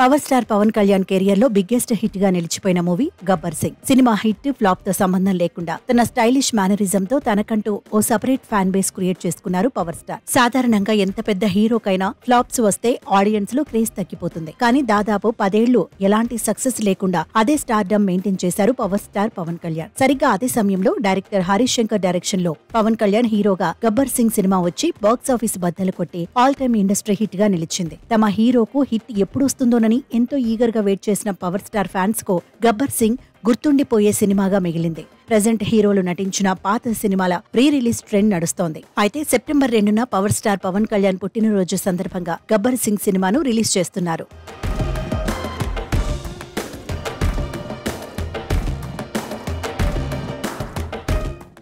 Power star Pawan Kalyan కెరియర్లో biggest హిట్గా నిలిచిపోయిన movie Gabbar Singh. Cinema hit ఫ్లాప్తో సంబంధం లేకుండా తన స్టైలిష్ మేనరిజం తో తనకంటూ ఓ సపరేట్ ఫ్యాన్ బేస్ క్రియేట్ చేసుకున్నారు పవర్ స్టార్. సాధారణంగా ఎంత పెద్ద హీరోకైనా ఫ్లాప్స్ వస్తే ఆడియన్స్లో క్రేజ్ తగ్గిపోతుంది. కానీ దాదాపు పదేళ్ళు ఎలాంటి సక్సెస్ లేకుండా అదే స్టార్డమ్ మెయింటైన్ చేశారు పవర్ స్టార్ పవన్ కళ్యాణ్. సరిగ్గా అదే సమయంలో డైరెక్టర్ హరీష్ శంకర్ డైరెక్షన్లో పవన్ కళ్యాణ్ హీరోగా గబ్బర్ సింగ్ సినిమా వచ్చి బాక్స్ ఆఫీస్ బద్దలు కొట్టి ఆల్ టైమ్ ఇండస్ట్రీ హిట్గా నిలిచింది. తమ హీరోకు హిట్ ఎప్పుడు వస్తుందో వస్తుందోనని ఎంతో ఈగర్గా వెయిట్ చేసిన పవర్ స్టార్ ఫ్యాన్స్ కో గబ్బర్ సింగ్ గుర్తుండిపోయే సినిమాగా మిగిలింది. ప్రజెంట్ హీరోలు నటించిన పాత సినిమాల ప్రీ రిలీజ్ ట్రెండ్ నడుస్తోంది. అయితే సెప్టెంబర్ రెండున పవర్ స్టార్ పవన్ కళ్యాణ్ పుట్టినరోజు సందర్భంగా గబ్బర్ సింగ్ సినిమాను రిలీజ్ చేస్తున్నారు.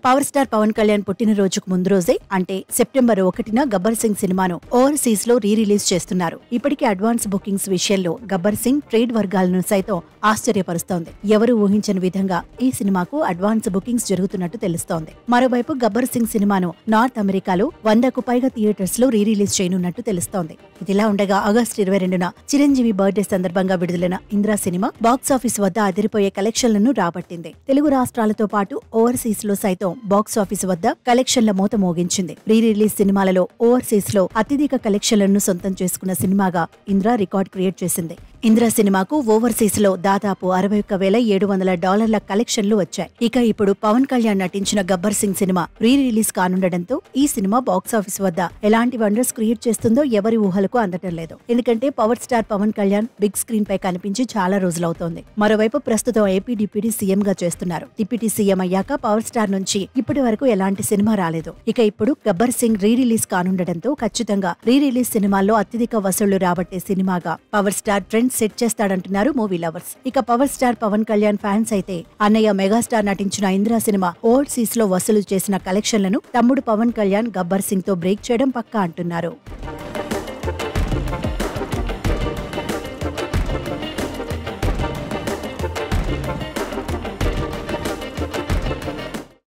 పవర్ స్టార్ పవన్ కళ్యాణ్ పుట్టినరోజుకు ముందు రోజే అంటే సెప్టెంబర్ ఒకటిన గబ్బర్ సింగ్ సినిమాను ఓవర్సీస్లో రీ రిలీజ్ చేస్తున్నారు. ఇప్పటికే అడ్వాన్స్ బుకింగ్స్ విషయంలో గబ్బర్ సింగ్ ట్రేడ్ వర్గాలను సైతం ఆశ్చర్యపరుస్తోంది. ఎవరు ఊహించని విధంగా ఈ సినిమాకు అడ్వాన్స్ బుకింగ్స్ జరుగుతున్నట్టు తెలుస్తోంది. మరోవైపు గబ్బర్ సింగ్ సినిమాను నార్త్ అమెరికాలో వందకు పైగా థియేటర్స్లో రీ రిలీజ్ చేయనున్నట్టు తెలుస్తోంది. ఇదిలా ఉండగా ఆగస్టు ఇరవై రెండున చిరంజీవి బర్త్డే సందర్భంగా విడుదలైన ఇంద్రా సినిమా బాక్స్ ఆఫీస్ వద్ద అదిరిపోయే కలెక్షన్లను రాబట్టింది. తెలుగు రాష్ట్రాలతో పాటు ఓవర్సీస్లో సైతం బాక్స్ ఆఫీస్ వద్ద కలెక్షన్ల మూత మోగించింది. ప్రీ రిలీజ్ సినిమాలలో ఓవర్సీస్లో అత్యధిక కలెక్షన్లను సొంతం చేసుకున్న సినిమాగా ఇంద్రా రికార్డ్ క్రియేట్ చేసింది. ఇంద్ర సినిమాకు ఓవర్సీస్లో దాదాపు అరవై ఒక్క వేల ఏడు వందల డాలర్ల కలెక్షన్లు వచ్చాయి. ఇక ఇప్పుడు పవన్ కళ్యాణ్ నటించిన Gabbar Singh cinema re release కానుండటంతో ఈ సినిమా బాక్స్ ఆఫీస్ వద్ద ఎలాంటి వండర్స్ క్రియేట్ చేస్తుందో ఎవరి ఊహలకు అందటం లేదు. ఎందుకంటే power star Pawan Kalyan big screen పై కనిపించి చాలా రోజులవుతోంది. మరోవైపు ప్రస్తుతం ఏపీ డిప్యూటీ సీఎం గా చేస్తున్నారు. డిప్యూటీ సీఎం అయ్యాక పవర్ స్టార్ నుంచి ఇప్పటి వరకు ఎలాంటి సినిమా రాలేదు. ఇక ఇప్పుడు గబ్బర్ సింగ్ రీ రిలీజ్ కానుండటంతో ఖచ్చితంగా రీ రిలీజ్ సినిమాల్లో అత్యధిక వసూళ్ళు రాబట్టే సినిమాగా పవర్ స్టార్ ట్రెండ్స్ సెట్ చేస్తాడంటున్నారు మూవీ లవర్స్. ఇక power star Pawan Kalyan fans అయితే అన్నయ్య మెగాస్టార్ నటించిన ఇంద్రా సినిమా ఓవర్సీస్లో వసూలు చేసిన కలెక్షన్లను తమ్ముడు పవన్ కళ్యాణ్ గబ్బర్ సింగ్తో బ్రేక్ చేయడం పక్కా అంటున్నారు.